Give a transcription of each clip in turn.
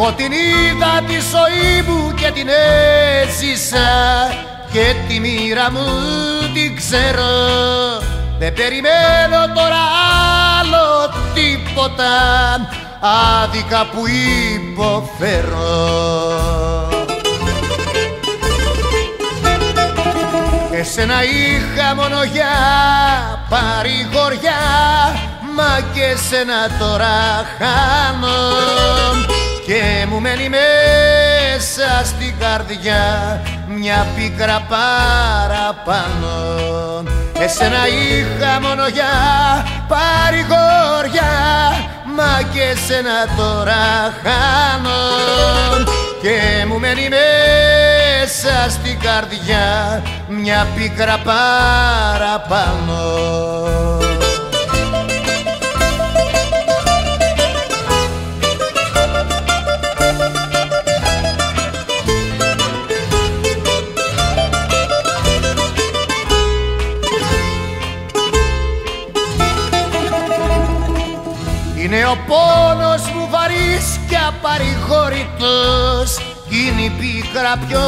Εγώ την είδα τη ζωή μου και την έζησα και τη μοίρα μου την ξέρω. Δεν περιμένω τώρα άλλο τίποτα άδικα που υποφέρω. Εσένα είχα μόνο για παρηγοριά Μα και σένα τώρα χάνω Και μου μένει μέσα στην καρδιά Μια πίκρα παραπάνω. Εσένα είχα μόνο για παρηγοριά Μα και σένα τώρα χάνω. Και μου μένει μέσα στην καρδιά Μια πίκρα παραπάνω Είναι ο πόνος μου βαρύς και απαρηγόρητος Είναι η πίκρα πιο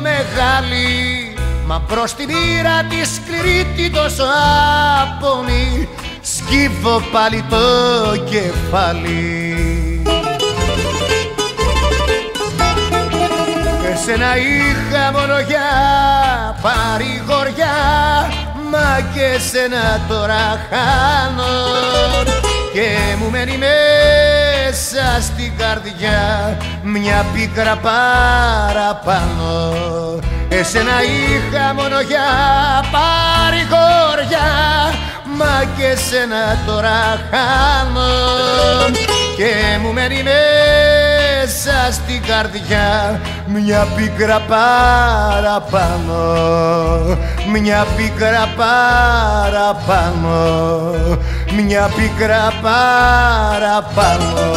μεγάλη. Μα προς τη μοίρα τη σκληρή την τόσο άπονη Σκύβω πάλι το κεφάλι. Εσένα είχα μόνο για παρηγοριά. Μα και σένα τώρα χάνω και μου μένει μέσα στην καρδιά μια πίκρα παραπάνω. Εσένα είχα μόνο για παρηγοριά μα και σένα τώρα χάνω. Και μου μένει μέσα στην καρδιά μια πίκρα παραπάνω. Μια πίκρα παραπάνω μια πίκρα παραπάνω